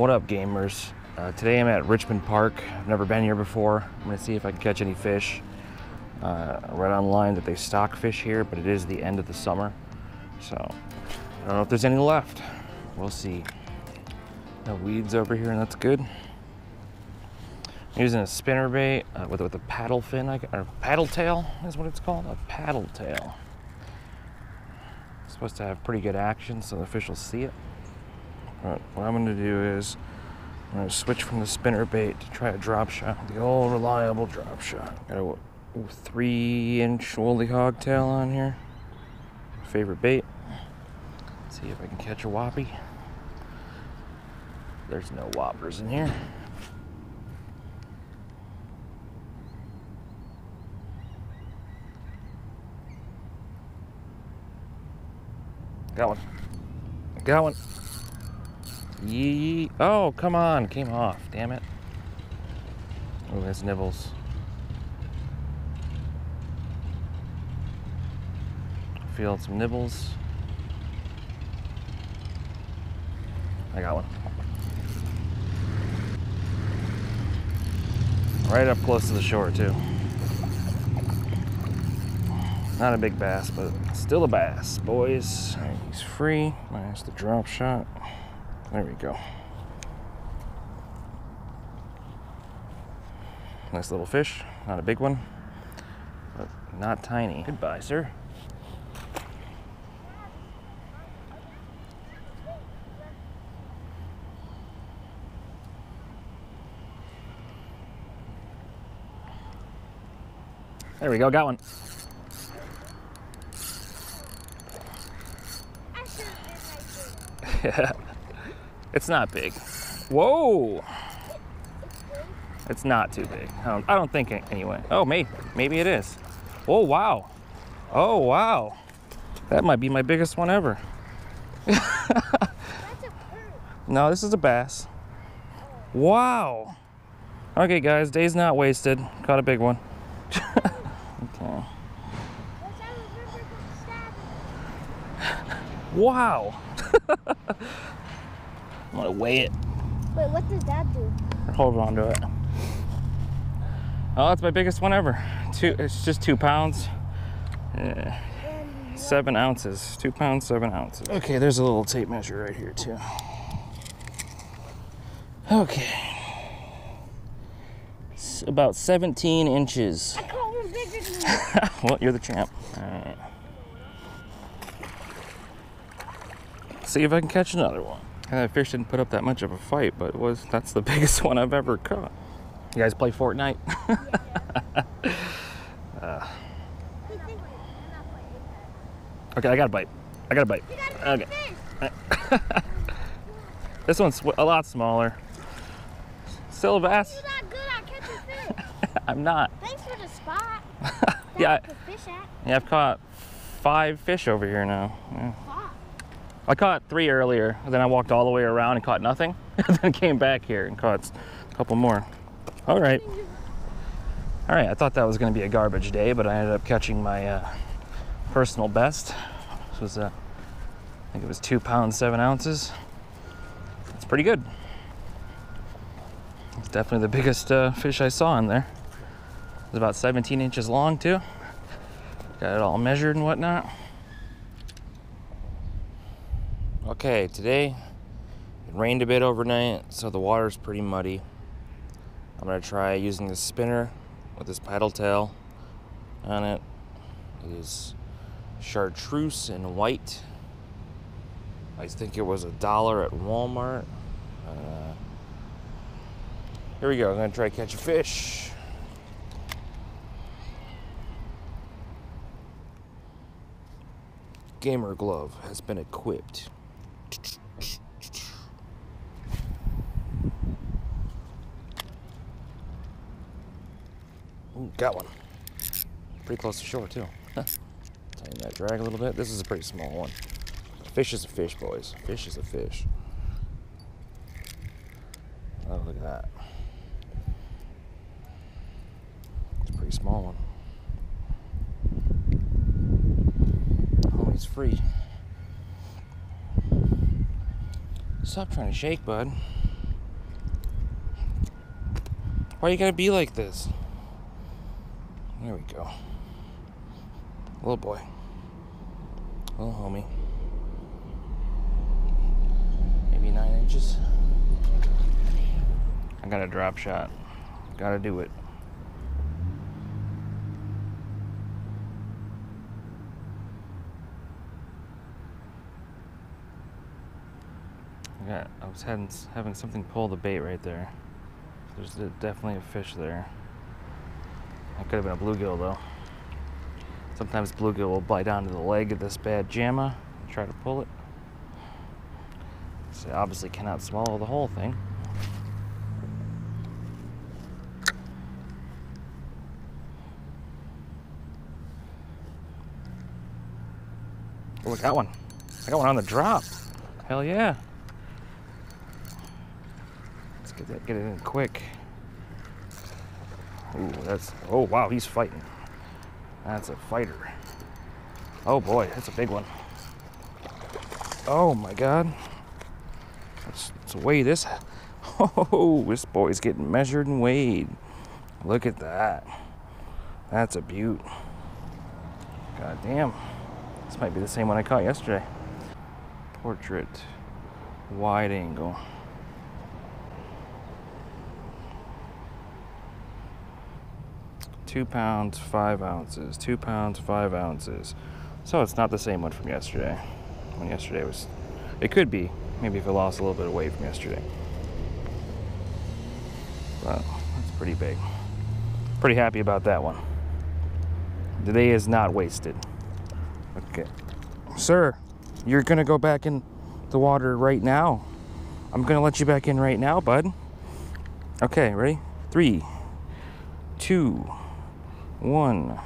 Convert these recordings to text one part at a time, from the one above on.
What up, gamers? Uh, today I'm at Richmond Park. I've never been here before. I'm gonna see if I can catch any fish. Uh, I read online that they stock fish here, but it is the end of the summer, so I don't know if there's any left. We'll see. No weeds over here, and that's good. I'm using a spinner bait uh, with, with a paddle fin, I, or paddle tail is what it's called, a paddle tail. It's supposed to have pretty good action, so the fish will see it. But what I'm gonna do is I'm gonna switch from the spinner bait to try a drop shot, the old reliable drop shot. Got a three inch wooly hawgtail on here. Favorite bait. Let's see if I can catch a whoppy. There's no whoppers in here. Got one. Got one. Yee. Oh, come on. Came off. Damn it. Oh, that's nibbles. Feeling some nibbles. I got one. Right up close to the shore, too. Not a big bass, but still a bass, boys. He's free, minus the drop shot. There we go. Nice little fish, not a big one, but not tiny. Goodbye, sir. There we go, got one. Yeah. It's not big. Whoa! It's not too big. I don't, I don't think it, anyway. Oh, maybe. Maybe it is. Oh, wow. Oh, wow. That might be my biggest one ever. no, this is a bass. Wow. Okay, guys, day's not wasted. Caught a big one. okay. Wow. I'm gonna weigh it. Wait, what does that do? Hold on to it. Oh, that's my biggest one ever. Two. It's just two pounds. Yeah, seven ounces. Two pounds, seven ounces. Okay, there's a little tape measure right here too. Okay. It's about 17 inches. I caught one bigger than that. well, you're the champ. All right. See if I can catch another one. That fish didn't put up that much of a fight, but it was that's the biggest one I've ever caught. You guys play Fortnite? Uh, okay, I got a bite. I got a bite. Okay. This one's a lot smaller. Still a bass. You're not good at catching fish. I'm not. Thanks for the spot. Yeah, To fish at. yeah, I've caught five fish over here now. Yeah. I caught three earlier, then I walked all the way around and caught nothing, and then came back here and caught a couple more. All right. All right, I thought that was going to be a garbage day, but I ended up catching my uh, personal best. This was, uh, I think it was two pounds, seven ounces. It's pretty good. It's definitely the biggest uh, fish I saw in there. It was about 17 inches long, too. Got it all measured and whatnot. Okay, today it rained a bit overnight, so the water's pretty muddy. I'm gonna try using this spinner with this paddle tail on it. It is chartreuse and white. I think it was a dollar at Walmart. Uh, here we go. I'm gonna try to catch a fish. Gamer glove has been equipped. Ooh, got one. Pretty close to shore too. Tighten that drag a little bit. This is a pretty small one. Fish is a fish, boys. Fish is a fish. Oh, look at that. It's a pretty small one. Oh, he's free. Stop trying to shake, bud. Why you gotta be like this? There we go. Little boy. Little homie. Maybe nine inches. I got a drop shot. Gotta do it. Got. I was having having something pull the bait right there. There's de- definitely a fish there. That could have been a bluegill though. Sometimes bluegill will bite onto the leg of this bad jamma and try to pull it. So obviously cannot swallow the whole thing. Oh, I got one. I got one on the drop. Hell yeah. Get that, get it in quick. Ooh, that's. Oh wow, he's fighting. That's a fighter. Oh boy, that's a big one. Oh my god. Let's, let's weigh this. Oh, this boy's getting measured and weighed. Look at that. That's a beaut. God damn. This might be the same one I caught yesterday. Portrait. Wide angle. Two pounds, five ounces. Two pounds, five ounces. So it's not the same one from yesterday. When yesterday was. It could be. Maybe if it lost a little bit of weight from yesterday. But that's pretty big. Pretty happy about that one. The day is not wasted. Okay. Sir, you're gonna go back in the water right now. I'm gonna let you back in right now, bud. Okay, ready? Three, two, one.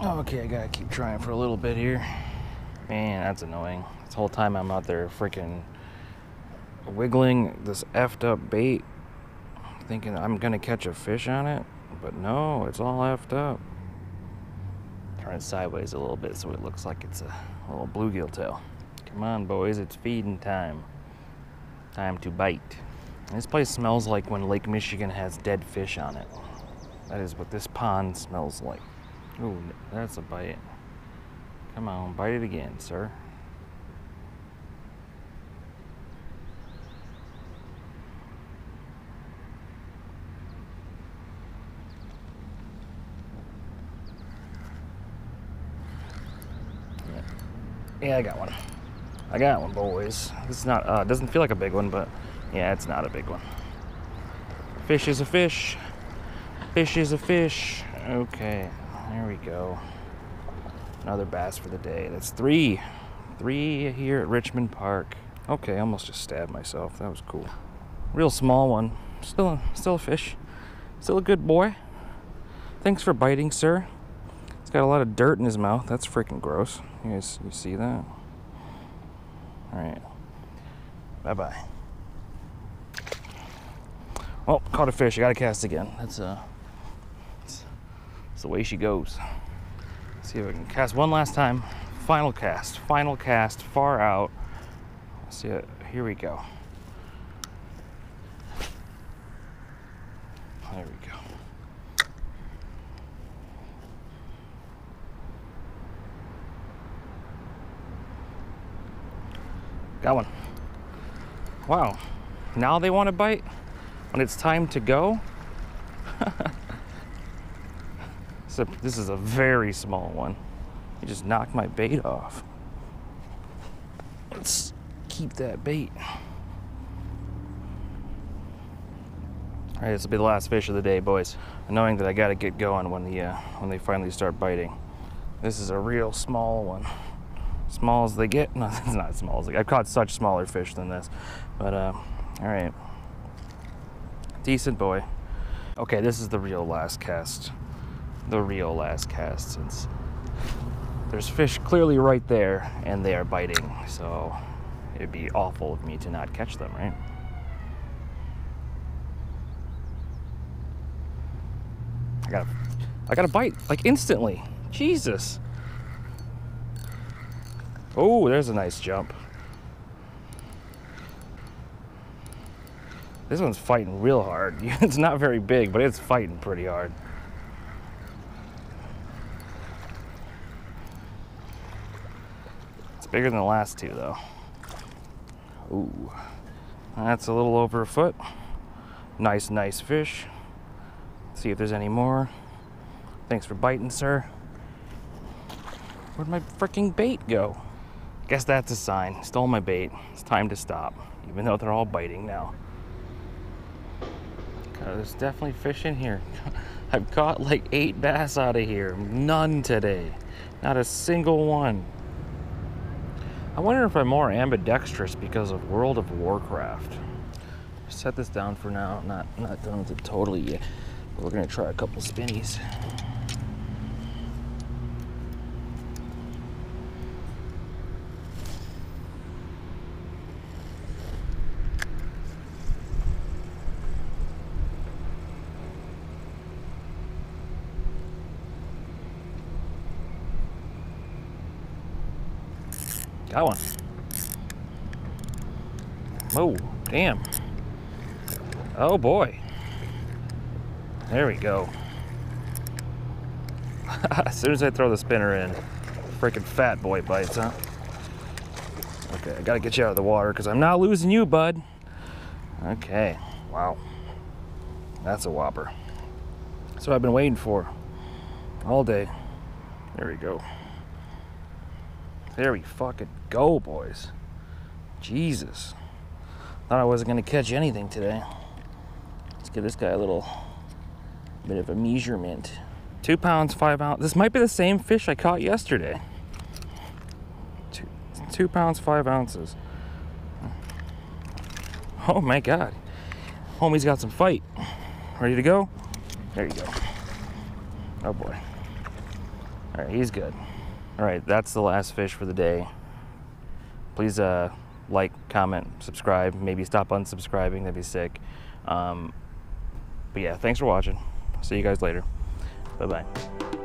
Okay, I gotta keep trying for a little bit here. Man, that's annoying. This whole time I'm out there freaking wiggling this effed up bait, thinking I'm gonna catch a fish on it, but no, it's all effed up. Turn it sideways a little bit so it looks like it's a little bluegill tail. Come on, boys, it's feeding time. Time to bite. This place smells like when Lake Michigan has dead fish on it. That is what this pond smells like. Ooh, that's a bite. Come on, bite it again, sir. Yeah, I got one. I got one, boys. This is not, uh, doesn't feel like a big one, but yeah, it's not a big one. Fish is a fish. Fish is a fish. Okay, there we go. Another bass for the day. That's three. Three here at Richmond Park. Okay, I almost just stabbed myself. That was cool. Real small one. Still, a, still a fish. Still a good boy. Thanks for biting, sir. He's got a lot of dirt in his mouth. That's freaking gross. You guys, you see that? All right. Bye bye Well, caught a fish. I got to cast again. That's uh, that's, that's the way she goes. see if I can cast one last time. Final cast. Final cast. Far out. Let's see it. Here we go. There we go. Got one. Wow. Now they want to bite? When it's time to go? so this is a very small one. You just knocked my bait off. Let's keep that bait. All right, this will be the last fish of the day, boys. Knowing that I got to get going when the uh, when they finally start biting. This is a real small one small as they get. No, it's not small as they get. I've caught such smaller fish than this. But, uh, all right. Decent boy. Okay, this is the real last cast. The real last cast since there's fish clearly right there and they are biting. So it'd be awful of me to not catch them, right? I got I got a bite like instantly. Jesus. Oh, there's a nice jump. This one's fighting real hard. It's not very big, but it's fighting pretty hard. It's bigger than the last two, though. Ooh, that's a little over a foot. Nice, nice fish. See if there's any more. Thanks for biting, sir. Where'd my freaking bait go? Guess that's a sign. Stole my bait. It's time to stop, even though they're all biting now. God, there's definitely fish in here. I've caught like eight bass out of here. None today. Not a single one. I wonder if I'm more ambidextrous because of World of Warcraft. Set this down for now. Not not done with it totally yet. But we're gonna try a couple spinnies. Got one. Oh, damn. Oh boy. There we go. as soon as I throw the spinner in, freaking fat boy bites, huh? Okay, I gotta get you out of the water because I'm not losing you, bud. Okay, wow. That's a whopper. That's what I've been waiting for all day. There we go. There we fucking go, boys. Jesus. Thought I wasn't gonna catch anything today. Let's give this guy a little bit of a measurement. Two pounds, five ounces. This might be the same fish I caught yesterday. Two, two pounds, five ounces. Oh my God. Homie's got some fight. Ready to go? There you go. Oh boy. All right, he's good. All right, that's the last fish for the day. Please uh, like, comment, subscribe. Maybe stop unsubscribing. That'd be sick. Um, but yeah, thanks for watching. See you guys later. Bye bye.